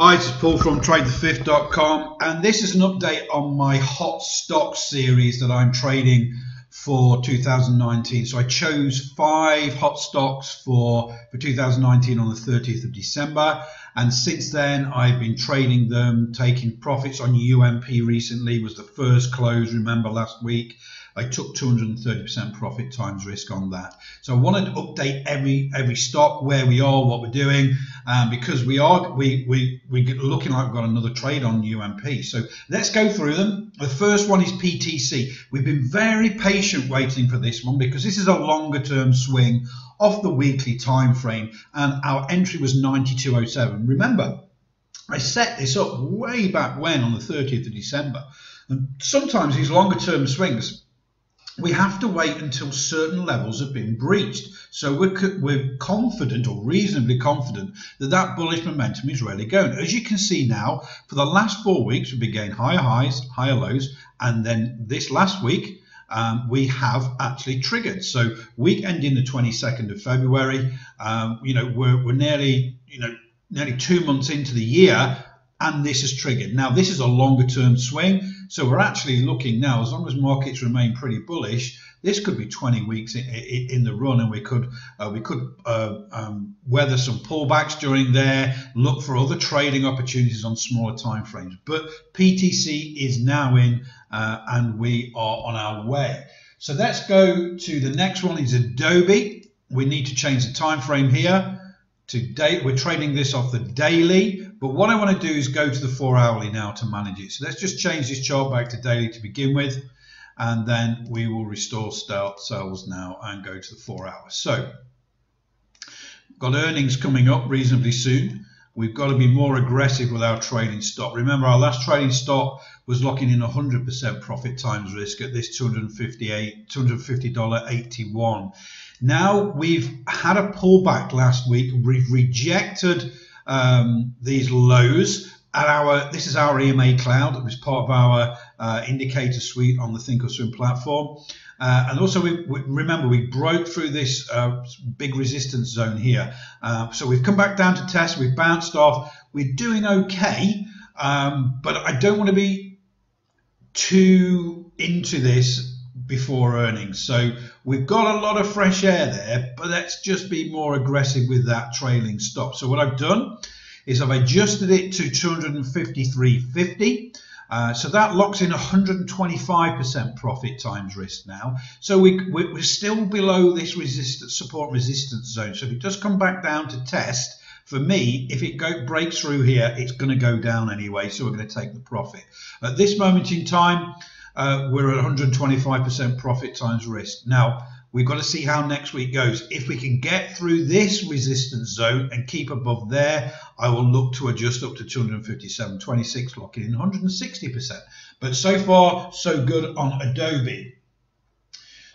Hi, this is Paul from TradeTheFifth.com, and this is an update on my hot stock series that I'm trading for 2019. So I chose five hot stocks for, for 2019 on the 30th of December. And since then, I've been trading them, taking profits on UNP recently was the first close, remember last week. I took 230% profit times risk on that. So I wanted to update every every stock where we are, what we're doing, um, because we are we we we're looking like we've got another trade on UNP. So let's go through them. The first one is PTC. We've been very patient waiting for this one because this is a longer term swing off the weekly time frame, and our entry was 9207. Remember, I set this up way back when on the 30th of December. And sometimes these longer term swings we have to wait until certain levels have been breached. So we're, we're confident or reasonably confident that that bullish momentum is really going. As you can see now, for the last four weeks, we've been getting higher highs, higher lows, and then this last week, um, we have actually triggered. So week ending the 22nd of February, um, you know, we're, we're nearly, you know, nearly two months into the year, and this is triggered. Now, this is a longer term swing. So we're actually looking now, as long as markets remain pretty bullish, this could be 20 weeks in, the run, and we could uh, we could uh, um, weather some pullbacks during there, look for other trading opportunities on smaller time frames. But PTC is now in, uh, and we are on our way. So let's go to the next one. Is Adobe. We need to change the time frame here. Today we're trading this off the daily. But what I want to do is go to the four hourly now to manage it. So let's just change this chart back to daily to begin with. And then we will restore start sales now and go to the four hours. So got earnings coming up reasonably soon. We've got to be more aggressive with our trading stop. Remember, our last trading stop was locking in 100% profit times risk at this 258 $250.81. Now we've had a pullback last week. We've rejected um, these lows at our this is our EMA cloud that was part of our uh, indicator suite on the Thinkorswim platform. Uh, and also, we, we, remember we broke through this uh, big resistance zone here. Uh, so we've come back down to test. We've bounced off. We're doing okay, um, but I don't want to be too into this before earnings. So we've got a lot of fresh air there, but let's just be more aggressive with that trailing stop. So what I've done is I've adjusted it to 253.50. Uh, so that locks in 125% profit times risk now. So we, we're still below this resistance, support resistance zone. So if it does come back down to test, for me, if it go, breaks through here, it's going to go down anyway. So we're going to take the profit. At this moment in time, uh, we're at 125% profit times risk. Now, we've got to see how next week goes. If we can get through this resistance zone and keep above there, I will look to adjust up to 257.26, locking in 160%. But so far, so good on Adobe.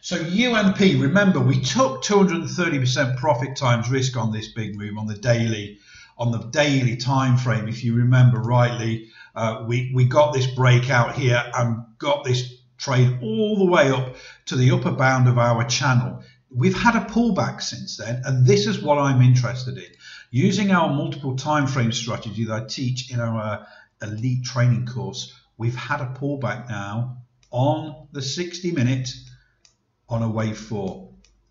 So UNP, remember, we took 230% profit times risk on this big move on the daily on the daily time frame, if you remember rightly, uh, we, we got this breakout here and got this trade all the way up to the upper bound of our channel. We've had a pullback since then, and this is what I'm interested in. Using our multiple time frame strategy that I teach in our elite training course, we've had a pullback now on the 60 minute on a wave four.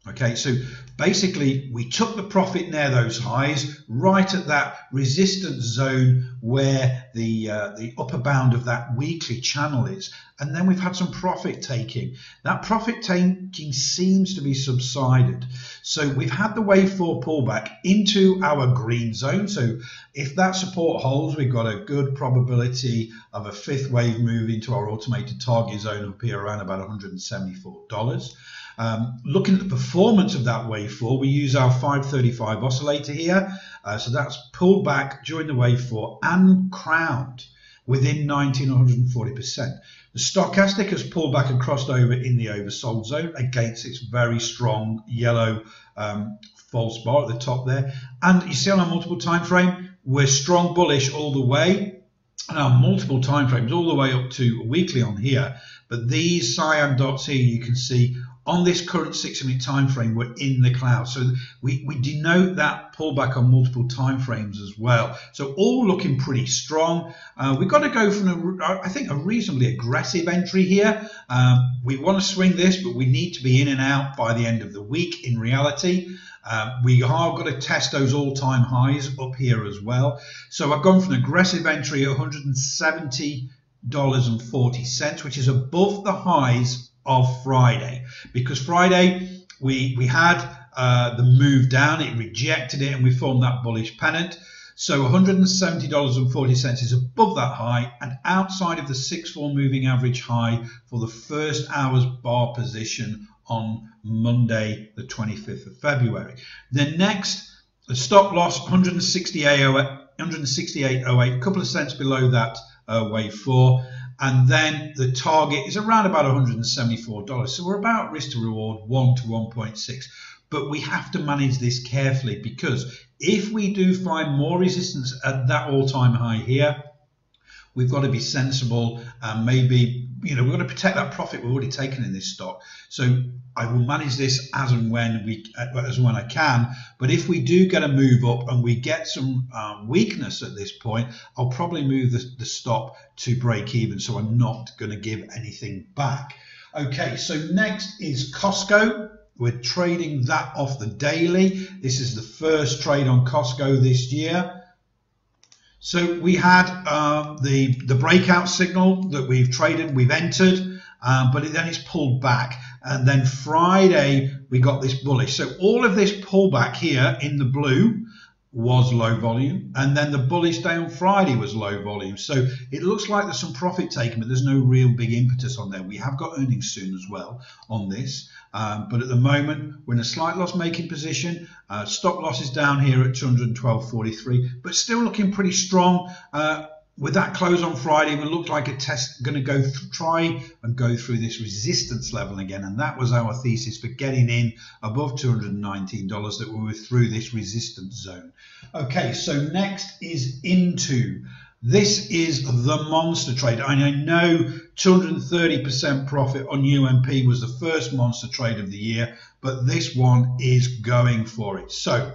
Okay, so basically we took the profit near those highs, right at that resistance zone where the uh, the upper bound of that weekly channel is, and then we've had some profit taking. That profit taking seems to be subsided. So we've had the wave four pullback into our green zone. So if that support holds, we've got a good probability of a fifth wave move into our automated target zone up here around about $174. Um, looking at the performance of that wave four, we use our 535 oscillator here. Uh, so that's pulled back during the wave four and crowned within 1940%. The stochastic has pulled back and crossed over in the oversold zone against its very strong yellow um, false bar at the top there. And you see on our multiple time frame, we're strong bullish all the way and our multiple time frames all the way up to weekly on here But these cyan dots here, you can see on this current six minute time frame, we're in the cloud. So we, we denote that pullback on multiple time frames as well. So all looking pretty strong. Uh, we've got to go from, a, I think, a reasonably aggressive entry here. Um, we want to swing this, but we need to be in and out by the end of the week in reality. Uh, we are going to test those all-time highs up here as well. So I've gone an aggressive entry at $170.40, which is above the highs of Friday because Friday we we had uh, the move down, it rejected it, and we formed that bullish pennant. So $170.40 is above that high and outside of the 6-4 moving average high for the first hour's bar position on Monday, the 25th of February. Then next, the stop loss 168.08, 168.08, a couple of cents below that uh, wave 4 and then the target is around about $174. So we're about risk to reward 1 to 1.6. But we have to manage this carefully because if we do find more resistance at that all-time high here, we've got to be sensible and maybe you know we've got to protect that profit we've already taken in this stock. So I will manage this as and when we as and when I can. But if we do get a move up and we get some um, weakness at this point, I'll probably move the, the stop to break even. So I'm not going to give anything back. Okay, so next is Costco. We're trading that off the daily. This is the first trade on Costco this year. So we had um, the the breakout signal that we've traded, we've entered, um, but then it's pulled back. And then Friday, we got this bullish. So all of this pullback here in the blue was low volume. And then the bullish day on Friday was low volume. So it looks like there's some profit taken, but there's no real big impetus on there. We have got earnings soon as well on this. Um, but at the moment, we're in a slight loss making position. Uh, stop loss is down here at 212.43, but still looking pretty strong. Uh, with that close on Friday, it looked like a test going to go try and go through this resistance level again, and that was our thesis for getting in above $219 that we were through this resistance zone. Okay, so next is Intuit. This is the monster trade. and I know 230% profit on UNP was the first monster trade of the year, but this one is going for it. So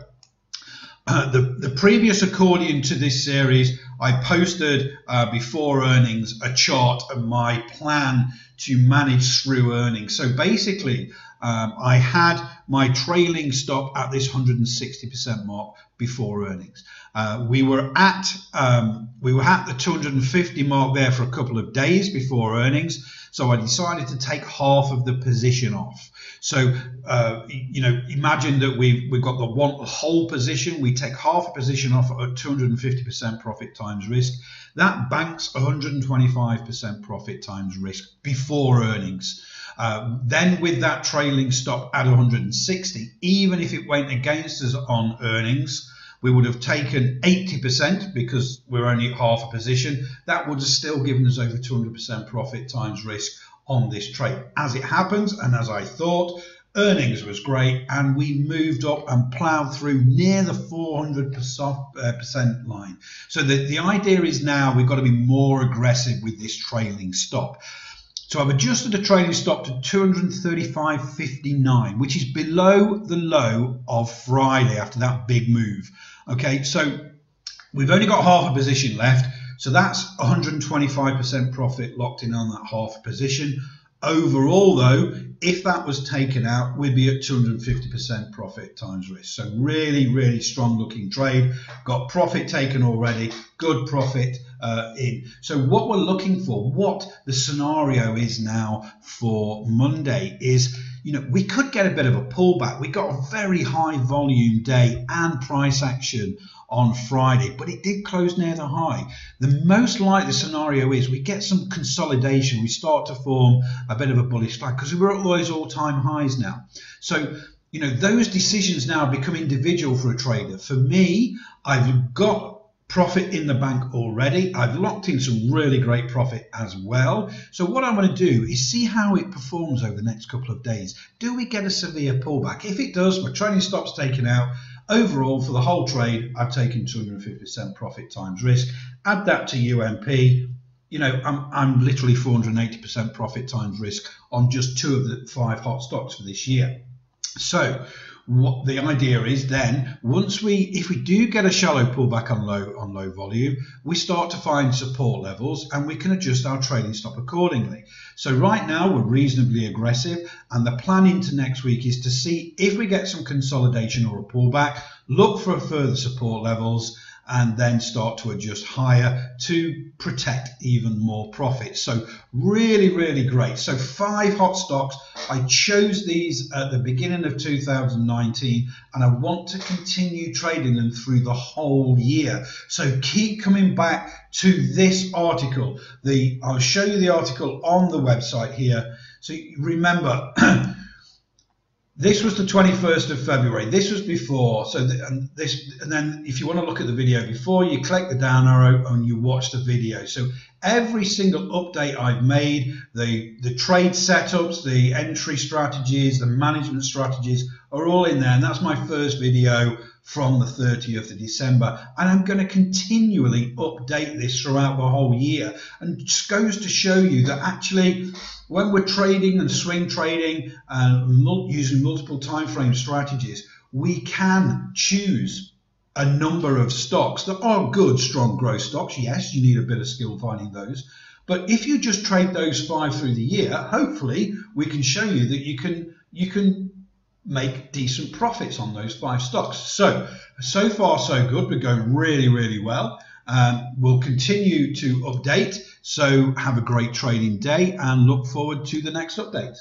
uh, the, the previous accordion to this series, I posted uh, before earnings a chart of my plan to manage through earnings. So basically, um, I had my trailing stop at this 160% mark before earnings. Uh, we were at um, we were at the 250 mark there for a couple of days before earnings. So I decided to take half of the position off. So, uh, you know, imagine that we've, we've got the one whole position. We take half a position off at 250% profit times risk. That banks 125% profit times risk before earnings. Uh, then with that trailing stop at 160, even if it went against us on earnings, we would have taken 80% because we're only at half a position. That would have still given us over 200% profit times risk on this trade. As it happens, and as I thought, earnings was great, and we moved up and ploughed through near the 400% line. So the, the idea is now we've got to be more aggressive with this trailing stop. So I've adjusted the trailing stop to 235.59, which is below the low of Friday after that big move. Okay, so we've only got half a position left. So that's 125% profit locked in on that half position. Overall, though, if that was taken out, we'd be at 250% profit times risk. So really, really strong looking trade. Got profit taken already, good profit uh, in. So what we're looking for, what the scenario is now for Monday is, you know, we could get a bit of a pullback. We got a very high volume day and price action on Friday, but it did close near the high. The most likely scenario is we get some consolidation. We start to form a bit of a bullish flag because we're at those all-time highs now. So you know those decisions now become individual for a trader. For me, I've got profit in the bank already. I've locked in some really great profit as well. So what I want to do is see how it performs over the next couple of days. Do we get a severe pullback? If it does, my trailing stop's taken out. Overall, for the whole trade, I've taken 250% profit times risk. Add that to UNP, you know, I'm, I'm literally 480% profit times risk on just two of the five hot stocks for this year. So what the idea is then once we if we do get a shallow pullback on low on low volume we start to find support levels and we can adjust our trading stop accordingly. So right now we're reasonably aggressive and the plan into next week is to see if we get some consolidation or a pullback look for further support levels and then start to adjust higher to protect even more profits. So really, really great. So five hot stocks. I chose these at the beginning of 2019 and I want to continue trading them through the whole year. So keep coming back to this article. The I'll show you the article on the website here. So remember This was the 21st of February. This was before. So and this, and then if you want to look at the video before, you click the down arrow and you watch the video. So every single update I've made, the the trade setups, the entry strategies, the management strategies are all in there. And that's my first video from the 30th of December. And I'm going to continually update this throughout the whole year. And just goes to show you that actually, when we're trading and swing trading uh, and using multiple time frame strategies, we can choose a number of stocks that are good, strong growth stocks. Yes, you need a bit of skill finding those. But if you just trade those five through the year, hopefully we can show you that you can you can make decent profits on those five stocks. So, so far so good. We're going really, really well. Um, we'll continue to update. So have a great trading day and look forward to the next update.